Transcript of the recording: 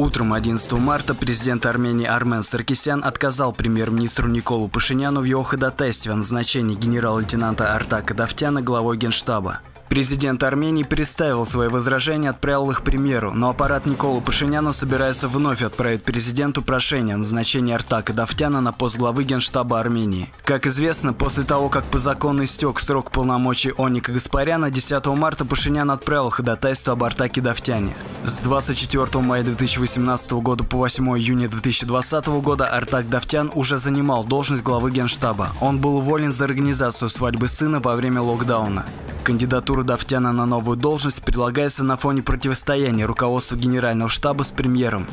Утром 11 марта президент Армении Армен Саркисян отказал премьер-министру Николу Пашиняну в его ходатайстве о назначении генерал-лейтенанта Артака Давтяна главой генштаба. Президент Армении представил свои возражения, отправил их премьеру, но аппарат Никола Пашиняна собирается вновь отправить президенту прошение о назначении Артака Давтяна на пост главы Генштаба Армении. Как известно, после того, как по закону истек срок полномочий Оника Гаспаряна, 10 марта Пашинян отправил ходатайство об Артаке Давтяне. С 24 мая 2018 года по 8 июня 2020 года Артак Давтян уже занимал должность главы Генштаба. Он был уволен за организацию свадьбы сына во время локдауна. Кандидатура Давтяна на новую должность предлагается на фоне противостояния руководства Генерального штаба с премьером.